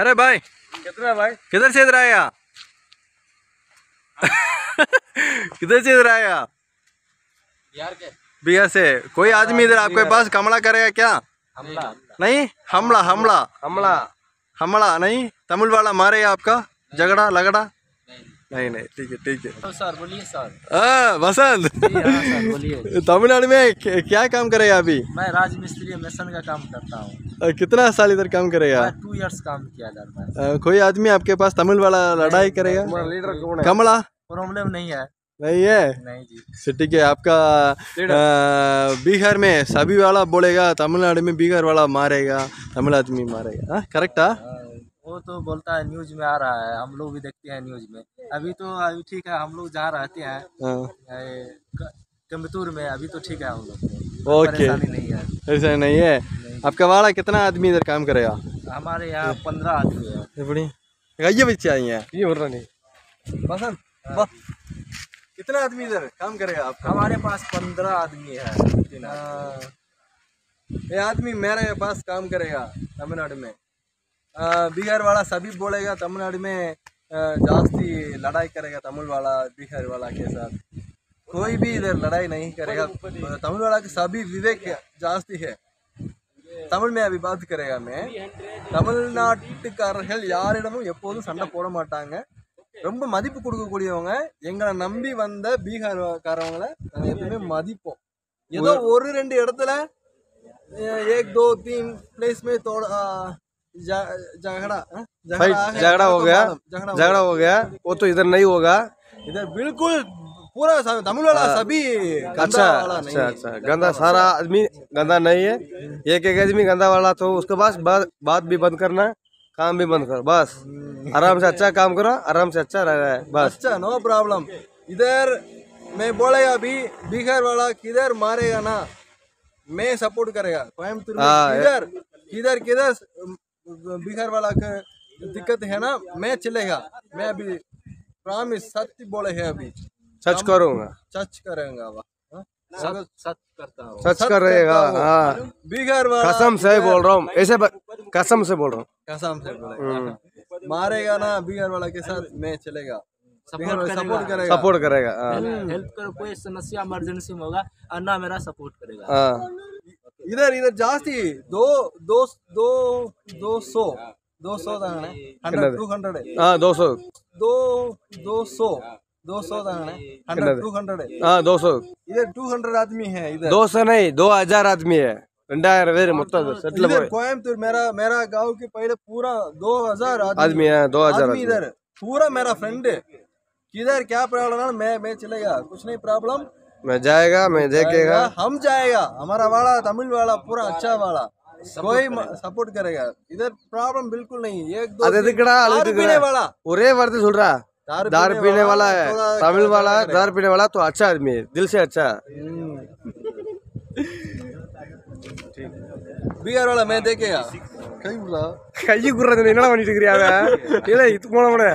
अरे भाई कितना भाई? किधर से इधर आया? किधर से इधर आया? बिहार के। बिहार से। कोई आदमी इधर आपके पास कमला करेगा क्या? हमला। नहीं? हमला हमला। हमला। हमला नहीं? तमिल वाला मारेगा आपका? झगड़ा लगड़ा? नहीं नहीं ठीक है ठीक है। तो सर बोलिए सर। हाँ बसंत हाँ बोलिए। तमिलनाडु में क्या काम करेगा अभी? मैं राजमिस्त्री मिशन का काम करता हूँ। कितना साल इधर काम करेगा टू इयर्स काम किया इधर में। कोई आदमी आपके पास तमिल वाला लड़ाई करेगा लीडर कौन कमला। प्रॉब्लम नहीं है। नहीं है? नहीं जी। ठीक है आपका बिहार में सभी वाला बोलेगा तमिलनाडु में बिहार वाला मारेगा तमिल आदमी मारेगा। करेक्ट करेक्टा हाँ, वो तो बोलता है न्यूज़ में आ रहा है। हम लोग भी देखते हैं न्यूज़ में। अभी तो अभी ठीक है हम लोग जहाँ रहते हैं। हाँ कम्बतूर में अभी तो ठीक है हम लोग। ओके। परेशानी नहीं है। ऐसा नहीं है। आपका वाला कितना आदमी इधर काम करेगा हमारे यहाँ पंद्रह आदमी है। ये ये बच्चे आई हैं ये हो रहा नहीं। बसंत वाह कितना आदमी इधर काम करेगा आपका हमारे पास पंद्रह आदमी है। हाँ। ये आदमी मेरे पास काम करेगा तमिलनाडु में। बिहार वाला सभी बोलेगा तमिलनाडु में आ, जास्ती लड़ाई करेगा तमिल वाला बिहार वाला के साथ कोई भी इधर लड़ाई नहीं करेगा तमिल वाला के सभी विवेक जास्ती है தமிழ் में अभी बात करेगा मैं தமிழ்நாட்டுக்காரர்கள் யாரிடமும் எப்போதும் சண்டை போட மாட்டாங்க ரொம்ப மதிப்பு கொடுக்கக்கூடியவங்க எங்களை நம்பி வந்த பீகார்காரவங்களை நாங்கள் எப்பவுமே மதிப்போம் ஏதோ ஒரு ரெண்டு இடத்துல अ, एक दो तीन प्लेस में तोड़ अ, झ- झगड़ा अ, भाई झगड़ा हो तो गया झगड़ा हो गया। वो तो इधर नहीं होगा। इधर बिल्कुल पूरा तमिल वाला सभी गंदा अच्छा अच्छा है। अच्छा गंदा सारा आदमी गंदा नहीं है। एक एक आदमी गंदा वाला तो उसके पास बात बात भी बंद करना काम भी बंद करो बस। आराम से अच्छा काम करो आराम से अच्छा रह रहा है बस। अच्छा नो प्रॉब्लम इधर मैं बोलेगा अभी बिहार वाला किधर मारेगा ना मैं सपोर्ट करेगा। कोयम्बतूर हाँ, किधर किधर किधर बिहार वाला का दिक्कत है ना मैं चलेगा। मैं अभी प्रॉमिस सत्य बोले है अभी। सच करूँगा। सच करेगा वह हाँ? सच करता हूँ। सच कर रहेगा हाँ। बिहार वाला कसम से बोल रहा हूँ ऐसे कसम से बोल रहा हूँ। कसम से बोलेगा मारेगा ना बिहार वाला के साथ मैं चलेगा। सपोर्ट करेगा। सपोर्ट करेगा। हाँ। हेल्प करो कोई समस्या इमरजेंसी में होगा अन्ना मेरा सपोर्ट करेगा। हाँ। इधर इधर जास्ती दो दो दो दो सौ। दो सौ தானே ஹண்ட்ரட் டூ ஹண்ட்ரட் हाँ दो सौ दो दो सौ दो सौ தானே हंड्रेड टू हंड्रेड हाँ दो सौ इधर टू हंड्रेड आदमी है इधर दो सौ नहीं दो हजार आदमी है ரெண்டாயிரம் பேர் மொத்தம் செட்டில் इधर कोयम्बतूर मेरा मेरा गांव के पहले पूरा दो हजार आदमी है दो हजार आदमी इधर पूरा मेरा फ्रेंड किधर क्या प्रॉब्लम है मैं मैं चलेगा कुछ नहीं प्रॉब्लम मैं जाएगा मैं देखेगा हम जाएगा हमारा वाला तमिल वाला पूरा अच्छा वाला कोई सपोर्ट करेगा इधर प्रॉब्लम बिल्कुल नहीं एक दो அது எதுக்குடா दारू அழுதுக்குற पीने वाला ஒரே வார்த்தை சொல்றா दारू दारू पीने वाला है थोड़ा तमिल गलत वाला करेगा। दारू पीने वाला तो अच्छा आदमी है दिल से अच्छा बिहार वाला मैं देखेगा कहीं बोला கையை குடுறது என்னடா பண்ணிட்டு இருக்கிறியா அவன் இல்ல இது போன